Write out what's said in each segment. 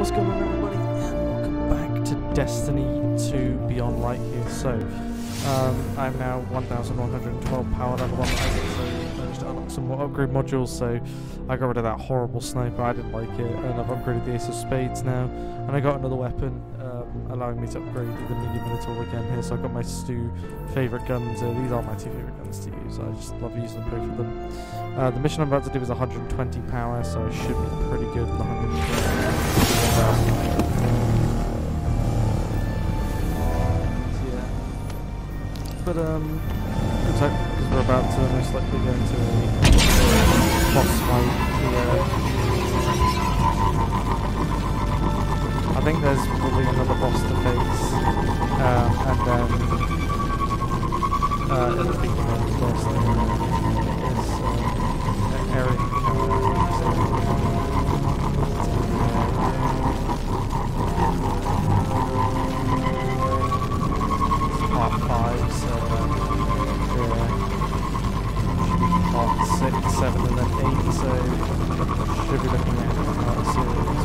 What's going on, everybody? And welcome back to Destiny 2 Beyond Light here. So, um, I'm now 1112 power level 1. I managed to unlock some more upgrade modules, so I got rid of that horrible sniper. I didn't like it, and I've upgraded the Ace of Spades now. And I got another weapon, allowing me to upgrade the Mini Minotaur again here. So I've got my two favourite guns. These are my two favourite guns to use. I just love using both of them. Uh, the mission I'm about to do is 120 power, so I should be pretty good with 120. Yeah. But um, because we're about to most likely go into a boss fight here. Think there's probably another boss to face, um, and then uh, it'll be the main boss. There is uh, Eric. part five, so yeah, part six, seven, and then eight. So should be looking at a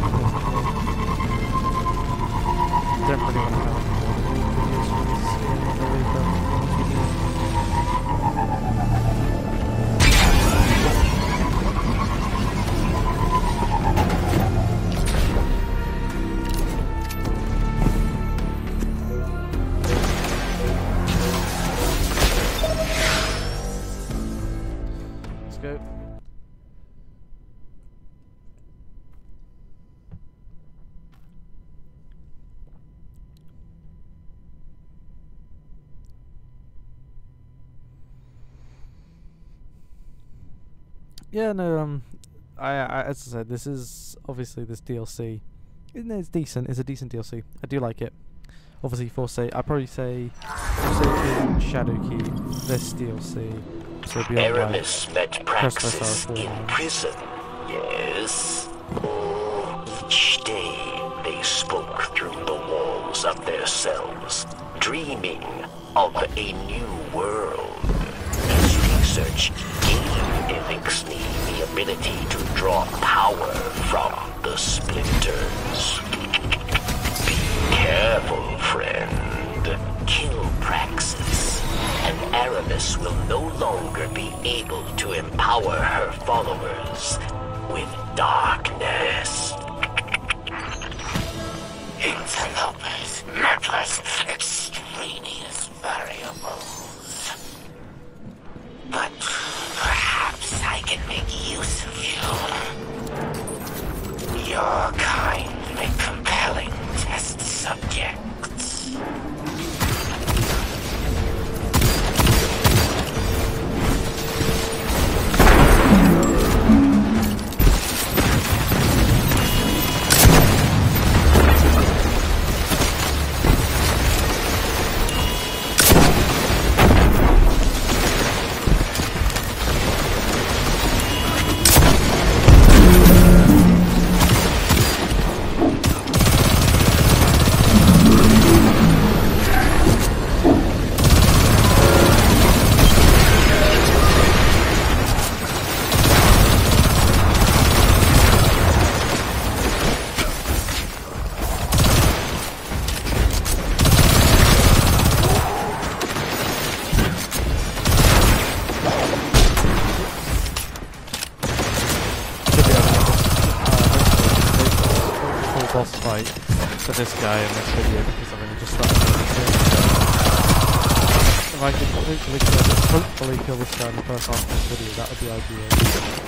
Yeah, no, um, I, I, as I said, this is obviously this DLC. It's decent. It's a decent DLC. I do like it. Obviously, for say, I'd probably say, Forsaken Shadowkeep, this DLC, so Beyond. Eramis met Praksis in prison, yes. Each day they spoke through the walls of their cells, dreaming of a new world. Research gave Eliksni the ability to draw power from the splinters. Be careful, friend. Kill Praksis, and Eramis will no longer be able to empower her followers with darkness. Interlopers, mappers, extraneous variables. In this video because I've only just started doing it. If I could hopefully kill, hopefully kill this guy in the first half of this video, that would be ideal.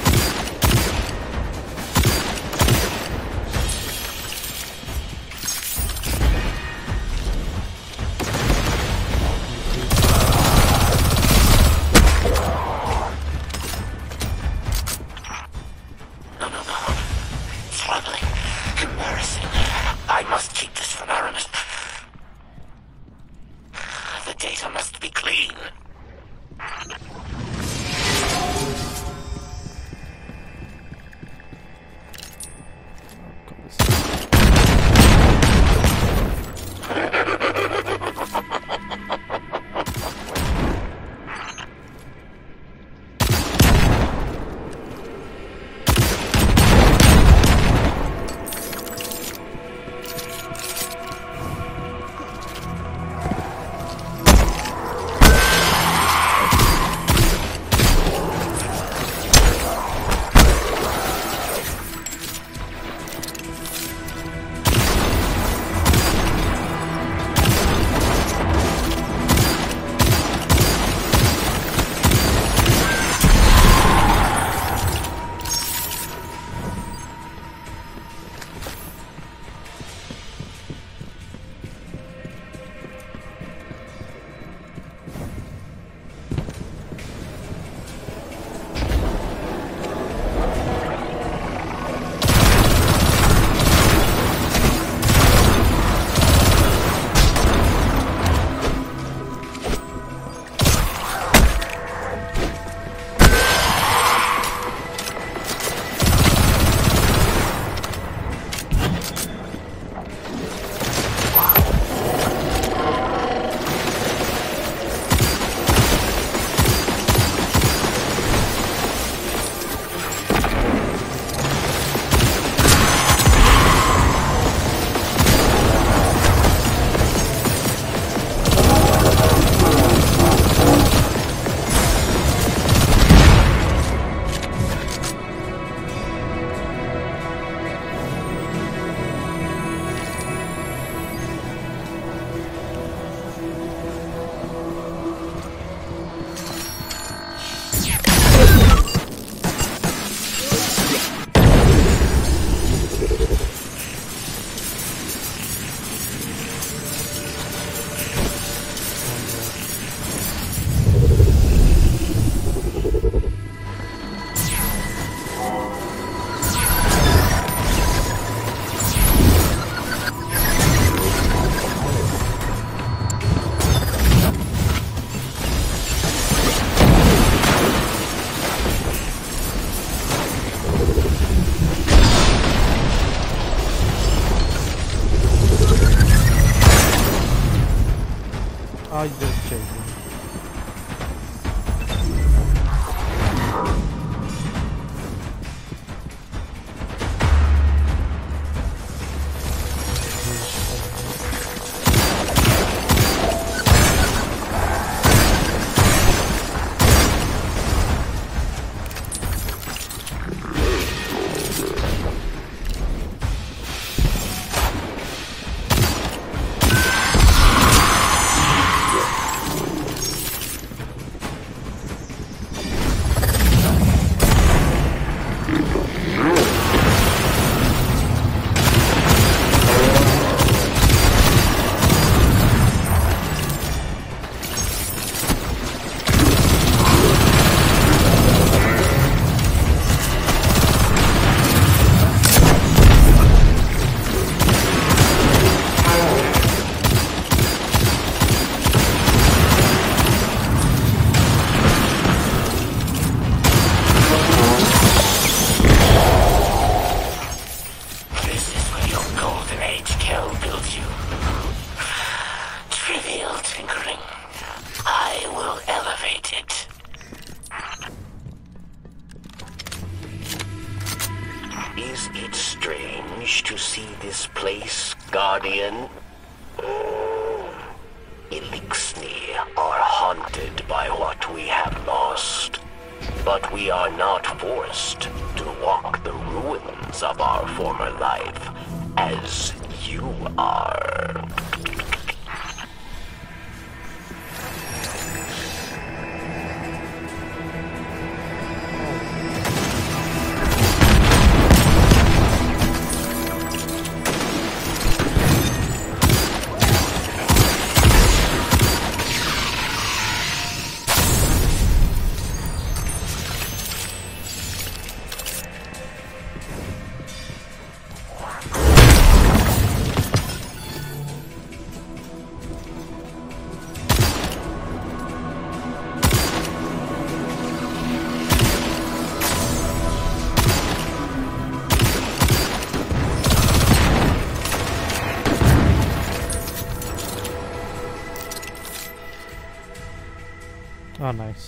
Data must be clean.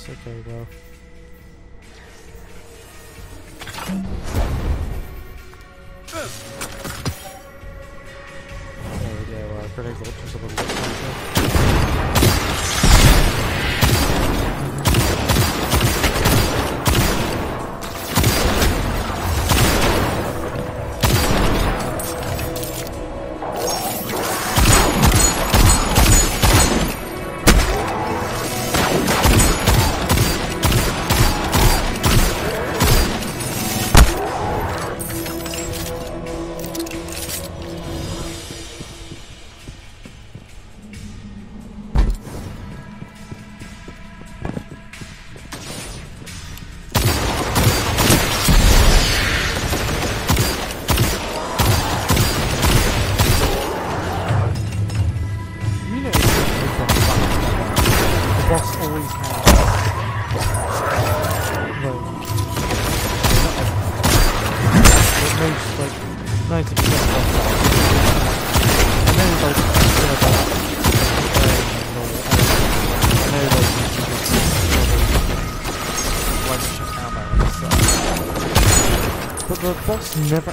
Okay, well. Boss never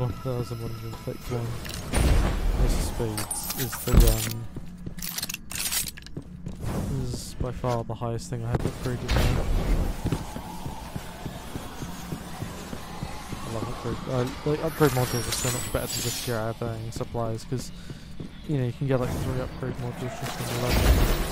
1151. This is speeds is the um is by far the highest thing I have upgraded now. I love upgrade. Uh, upgrade modules are so much better than just gathering supplies because you know you can get like three upgrade modules just from the level.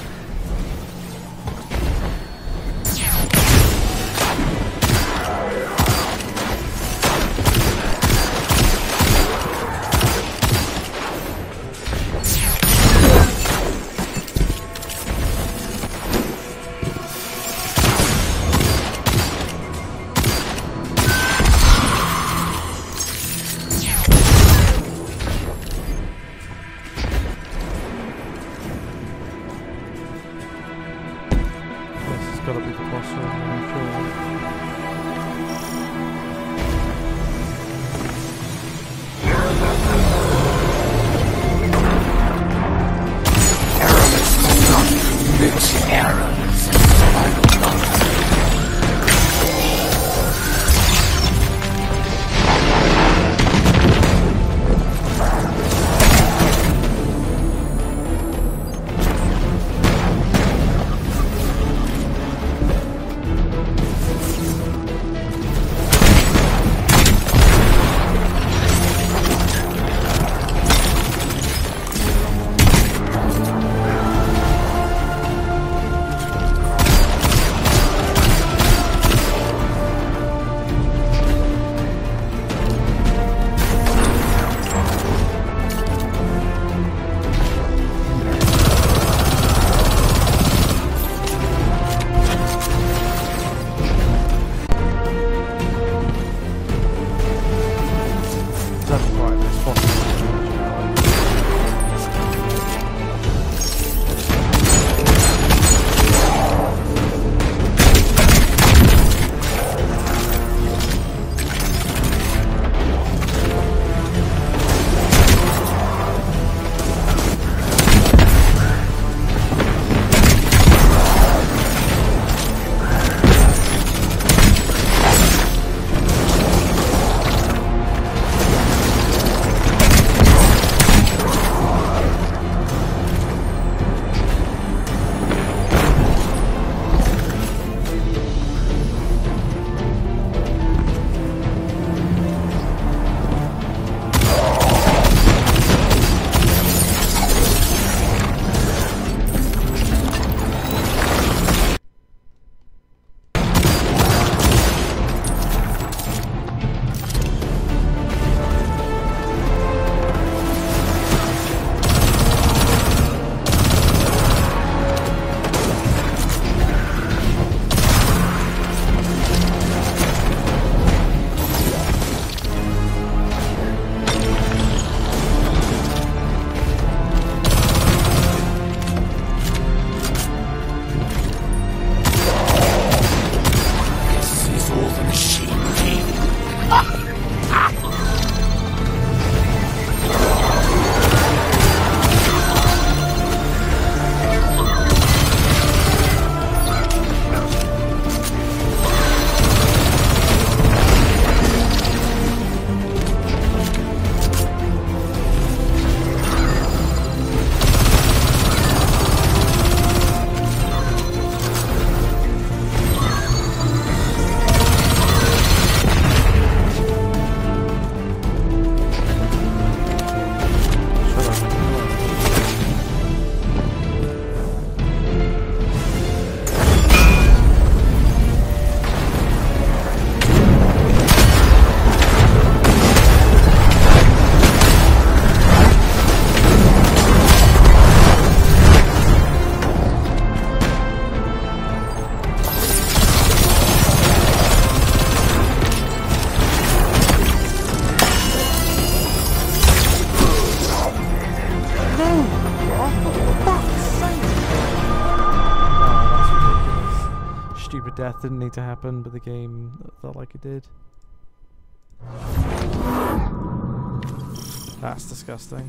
Death didn't need to happen, but the game felt like it did. That's disgusting.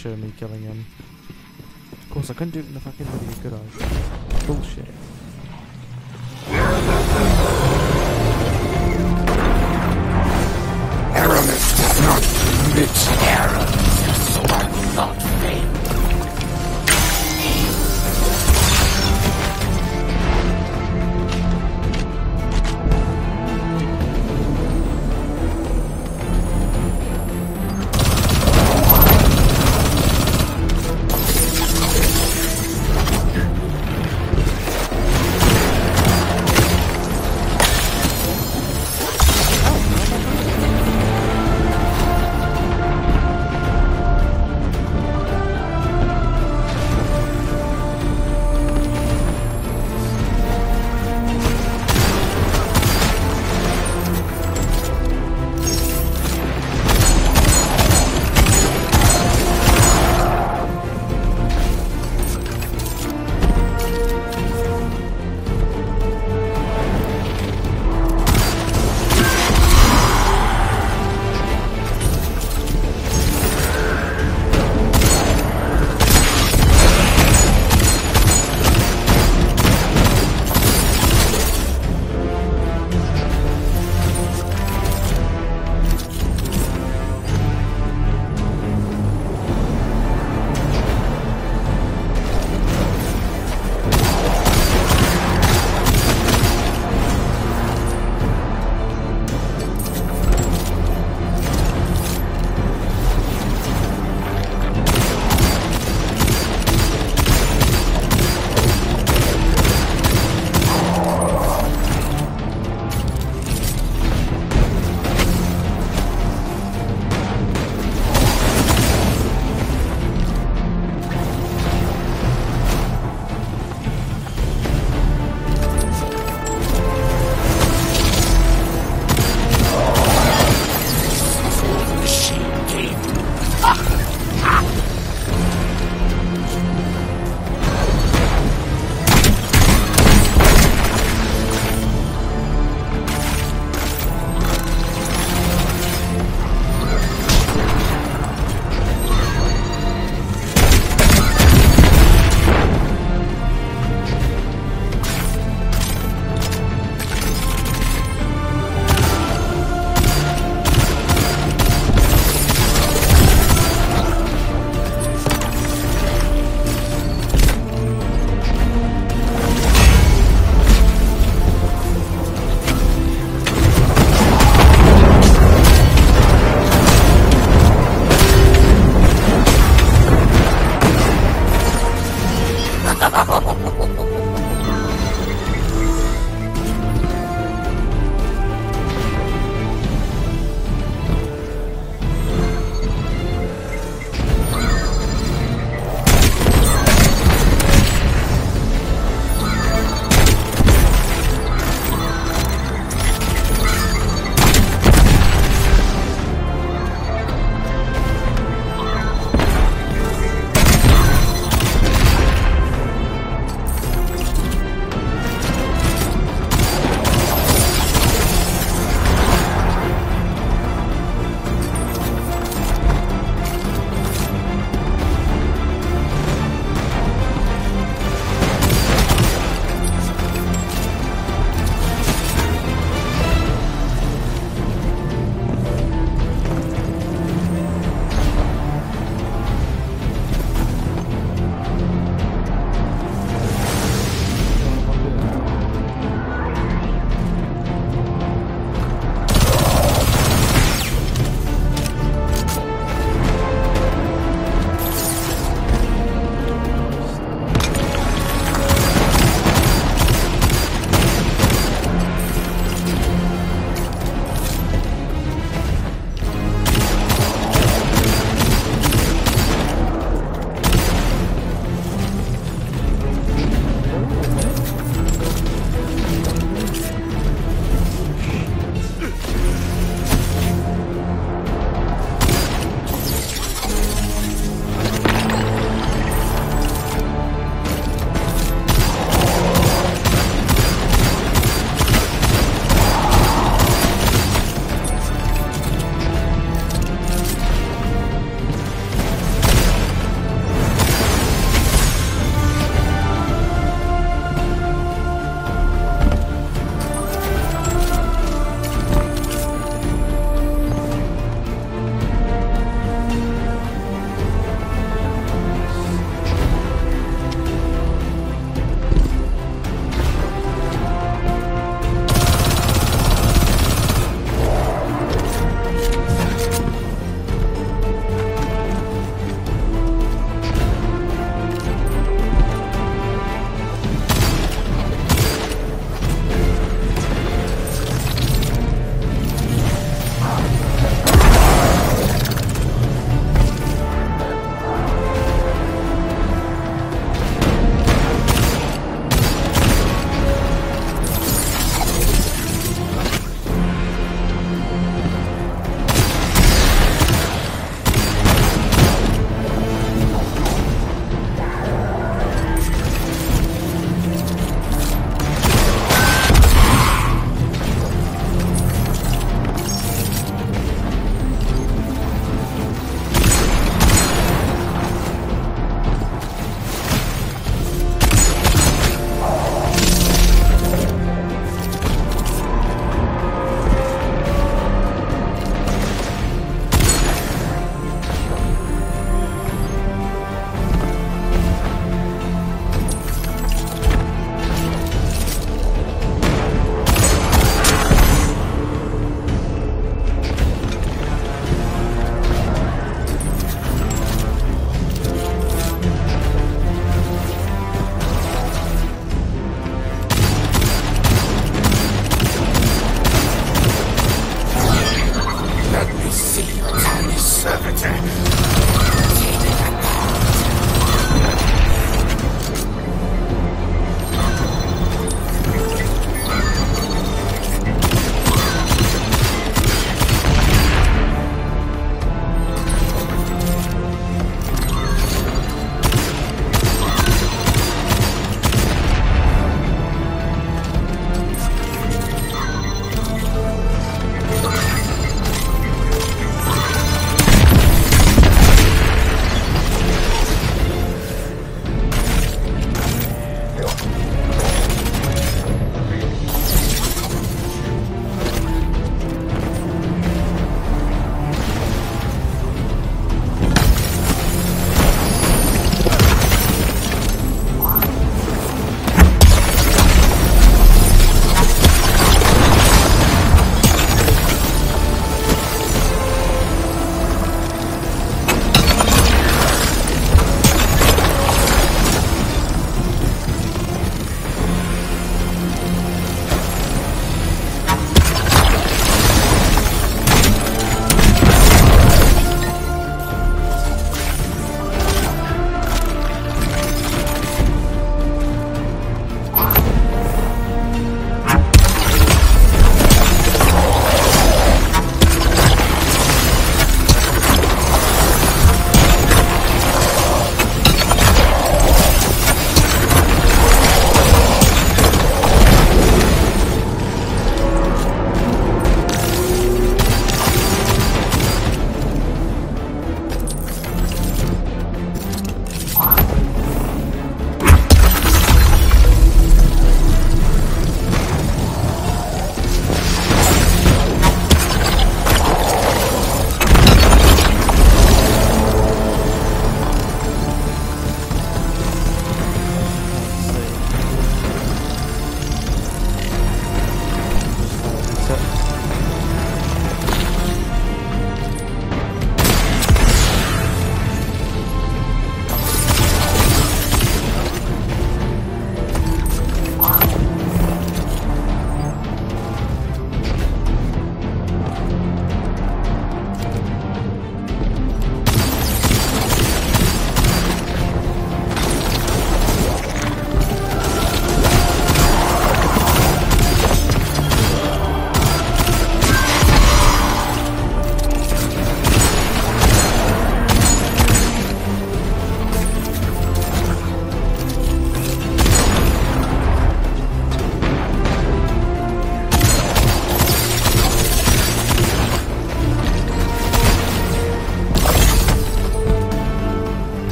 Show me killing him. Of course, I couldn't do it in the fucking video, could I? Bullshit.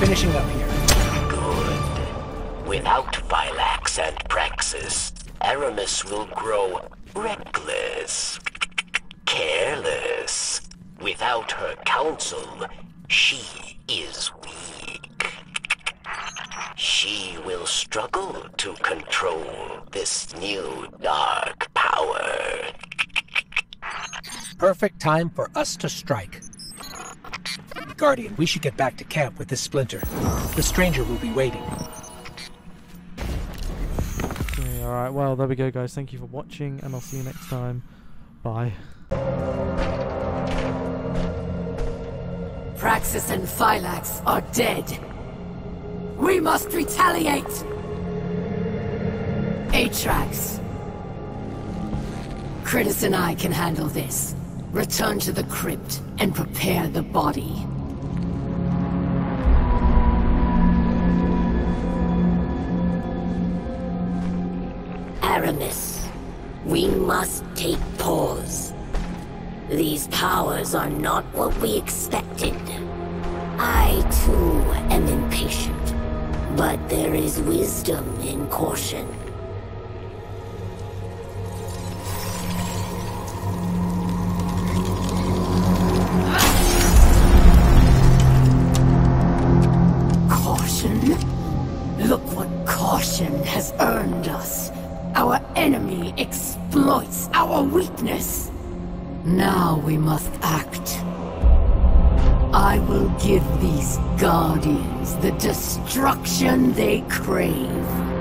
Finishing up here. Good. Without Phylaks and Praksis, Eramis will grow reckless, careless. Without her counsel, she is weak. She will struggle to control this new dark power. Perfect time for us to strike. Guardian, we should get back to camp with this splinter. The stranger will be waiting. Okay, alright, well, there we go, guys. Thank you for watching, and I'll see you next time. Bye. Praksis and Phylaks are dead. We must retaliate! Atraks. Kridis and I can handle this. Return to the crypt and prepare the body. Eramis, we must take pause. These powers are not what we expected. I, too, am impatient. But there is wisdom in caution. Caution? Now we must act. I will give these Guardians the destruction they crave.